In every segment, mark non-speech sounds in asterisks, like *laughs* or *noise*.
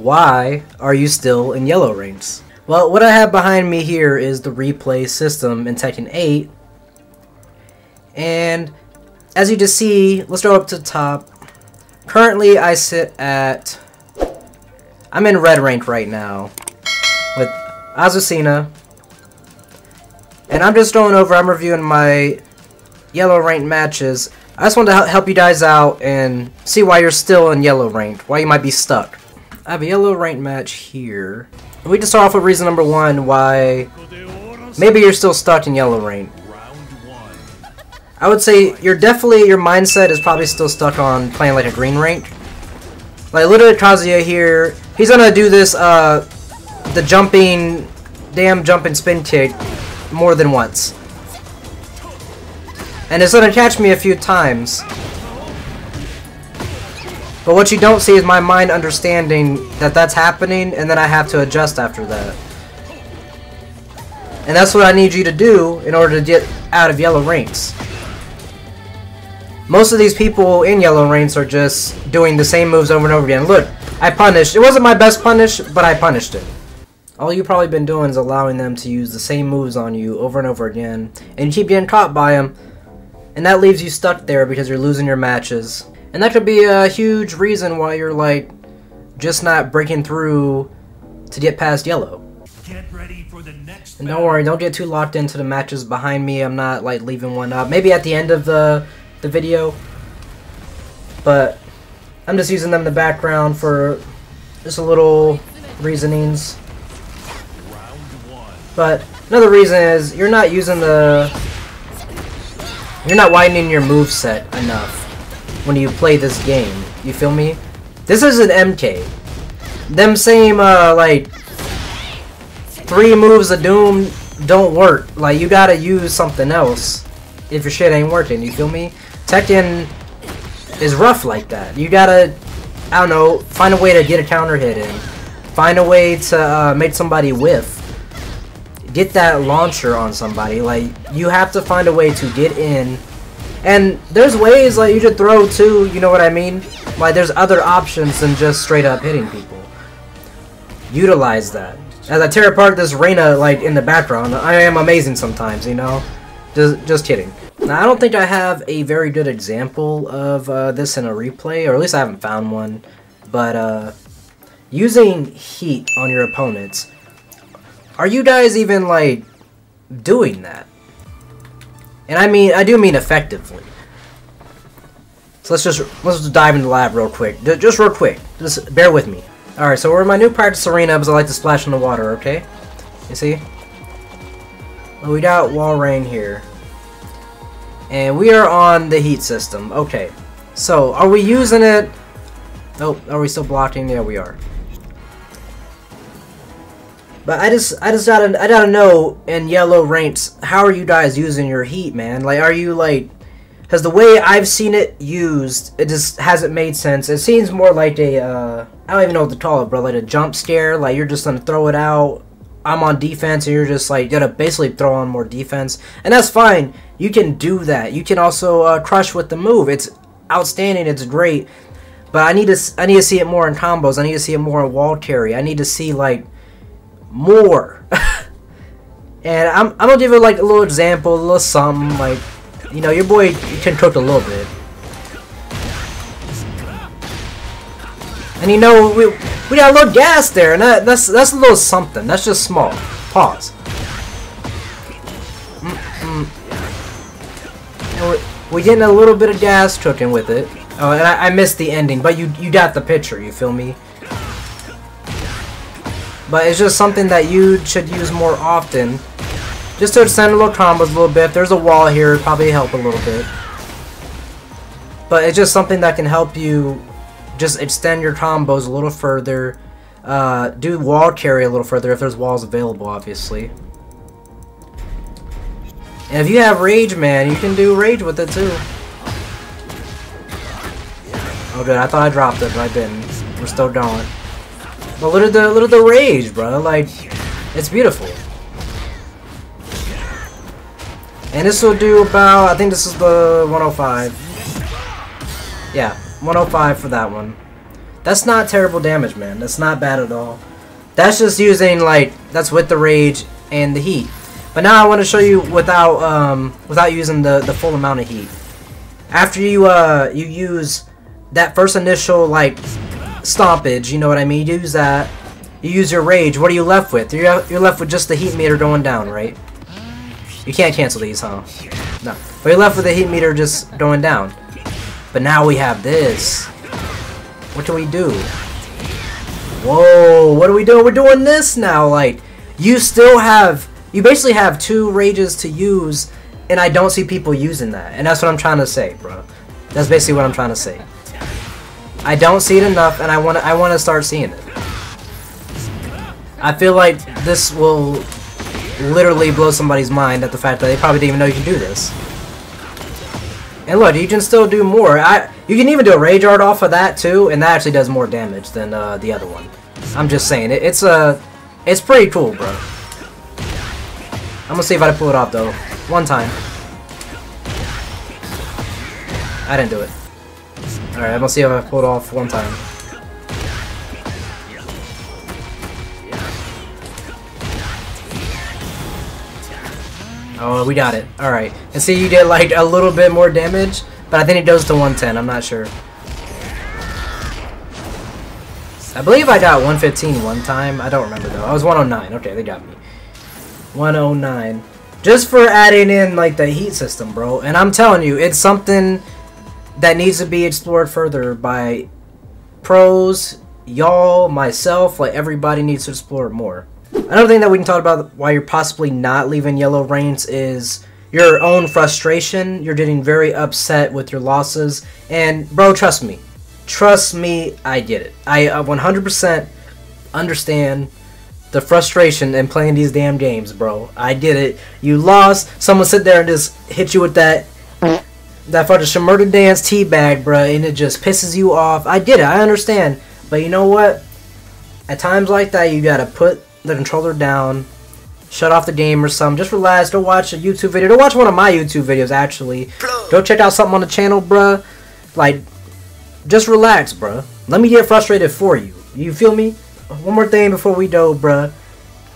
Why are you still in yellow ranks? Well, what I have behind me here is the replay system in Tekken 8. And as you just see, let's go up to the top. Currently, I sit at... I'm in red rank right now with Azucena. And I'm just going over, I'm reviewing my yellow rank matches. I just want to help you guys out and see why you're still in yellow rank, why you might be stuck. I have a yellow rank match here. We just start off with reason number one why maybe you're still stuck in yellow rank. I would say you're definitely, your mindset is probably still stuck on playing like a green rank. Like literally Kazuya here, he's gonna do this, uh, the jumping, damn jumping spin kick more than once. And it's gonna catch me a few times. But what you don't see is my mind understanding that that's happening, and then I have to adjust after that. And that's what I need you to do in order to get out of yellow ranks. Most of these people in yellow ranks are just doing the same moves over and over again. Look, I punished. It wasn't my best punish, but I punished it. All you've probably been doing is allowing them to use the same moves on you over and over again, and you keep getting caught by them, and that leaves you stuck there because you're losing your matches. And that could be a huge reason why you're like just not breaking through to get past yellow. Get ready for the next and don't worry, don't get too locked into the matches behind me. I'm not like leaving one up. Maybe at the end of the the video. But I'm just using them in the background for just a little reasonings. But another reason is you're not using the you're not widening your move set enough when you play this game. You feel me? This is an MK. Them same, uh, like, three moves of Doom don't work. Like, you gotta use something else if your shit ain't working. You feel me? Tekken is rough like that. You gotta, I don't know, find a way to get a counter hit in. Find a way to uh, make somebody whiff. Get that launcher on somebody. Like, you have to find a way to get in and there's ways like you should throw too, you know what I mean? Like there's other options than just straight up hitting people. Utilize that. As I tear apart this Reina like in the background, I am amazing sometimes, you know? Just just kidding. Now I don't think I have a very good example of uh, this in a replay, or at least I haven't found one. But uh, using heat on your opponents, are you guys even like doing that? And I mean, I do mean effectively. So let's just let's just dive into the lab real quick. Just real quick. Just bear with me. Alright, so we're in my new practice arena because I like to splash in the water, okay? You see? Well, we got wall rain here. And we are on the heat system. Okay. So, are we using it? Oh, are we still blocking? Yeah, we are. But I just, I just gotta, I gotta know in yellow ranks, how are you guys using your heat, man? Like, are you like, because the way I've seen it used, it just hasn't made sense. It seems more like a, uh, I don't even know what to call it, bro. Like a jump scare. Like you're just gonna throw it out. I'm on defense, and you're just like gonna basically throw on more defense, and that's fine. You can do that. You can also uh, crush with the move. It's outstanding. It's great. But I need to, I need to see it more in combos. I need to see it more in wall carry. I need to see like more. *laughs* and I'm, I'm gonna give it like a little example, a little something, like, you know, your boy can cook a little bit. And you know, we, we got a little gas there, and that, that's, that's a little something. That's just small. Pause. We're, we're getting a little bit of gas cooking with it. Oh, and I, I missed the ending, but you you got the picture, you feel me? But it's just something that you should use more often. Just to extend a little combos a little bit. If there's a wall here, probably help a little bit. But it's just something that can help you just extend your combos a little further. Uh, do wall carry a little further if there's walls available, obviously. And if you have Rage, man, you can do Rage with it too. Oh good, I thought I dropped it, but I didn't. We're still going. But look at the look at the rage, bro. Like, it's beautiful. And this will do about, I think this is the 105. Yeah, 105 for that one. That's not terrible damage, man. That's not bad at all. That's just using like that's with the rage and the heat. But now I want to show you without um, without using the the full amount of heat. After you uh you use that first initial like stompage, you know what I mean? You use that. You use your rage. What are you left with? You're you're left with just the heat meter going down, right? You can't cancel these, huh? No. But you're left with the heat meter just going down. But now we have this. What do we do? Whoa, what are we doing? We're doing this now, like, you still have, you basically have two rages to use, and I don't see people using that. And that's what I'm trying to say, bro. That's basically what I'm trying to say. I don't see it enough, and I want to, I want to start seeing it. I feel like this will literally blow somebody's mind at the fact that they probably didn't even know you can do this. And look, you can still do more. I You can even do a Rage Art off of that, too, and that actually does more damage than uh, the other one. I'm just saying, it, it's uh, it's pretty cool, bro. I'm gonna see if I can pull it off, though. One time. I didn't do it. Alright, I'm gonna see if I pulled off one time. Oh, we got it. Alright. And see, you did like a little bit more damage, but I think it goes to 110. I'm not sure. I believe I got 115 one time. I don't remember though. I was 109. Okay, they got me. 109. Just for adding in like the heat system, bro. And I'm telling you, it's something that needs to be explored further by pros, y'all, myself. Like everybody needs to explore more. Another thing that we can talk about why you're possibly not leaving yellow reigns is your own frustration. You're getting very upset with your losses. And, bro, trust me. Trust me, I get it. I uh, 100% understand the frustration in playing these damn games, bro. I get it. You lost. Someone sit there and just hit you with that that fucking Shmurda dance teabag, bro, and it just pisses you off. I get it. I understand. But you know what? At times like that, you gotta put the controller down, shut off the game or something. Just relax. Go watch a YouTube video. Go watch one of my YouTube videos, actually. Go check out something on the channel, bruh. Like, just relax, bruh. Let me get frustrated for you. You feel me? One more thing before we go, bruh.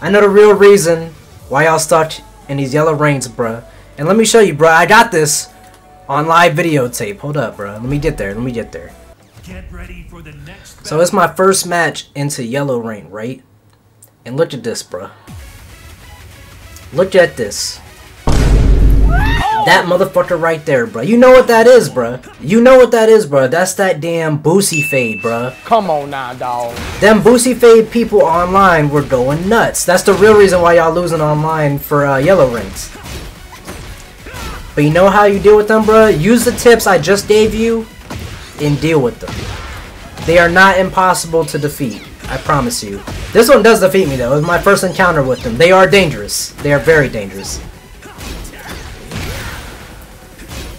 I know the real reason why y'all stuck in these yellow reigns, bruh. And let me show you, bruh. I got this on live videotape. Hold up, bruh. Let me get there. Let me get there. Get ready for the next so it's my first match into Yellow ring, right? And look at this, bruh. Look at this. That motherfucker right there, bruh. You know what that is, bruh. You know what that is, bruh. That's that damn Boosie Fade, bruh. Come on now, dog. Them Boosie Fade people online were going nuts. That's the real reason why y'all losing online for uh, Yellow Rings. But you know how you deal with them, bruh? Use the tips I just gave you and deal with them. They are not impossible to defeat. I promise you. This one does defeat me though. It was my first encounter with them. They are dangerous. They are very dangerous.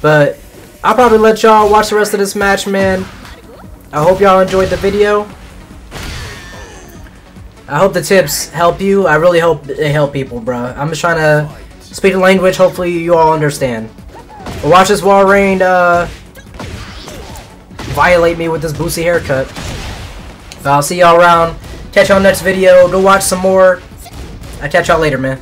But I'll probably let y'all watch the rest of this match, man. I hope y'all enjoyed the video. I hope the tips help you. I really hope they help people, bro. I'm just trying to speak the language. Hopefully you all understand. Watch this Walrein uh, violate me with this Boosie haircut. I'll see y'all around. Catch y'all next video. Go watch some more. I'll catch y'all later, man.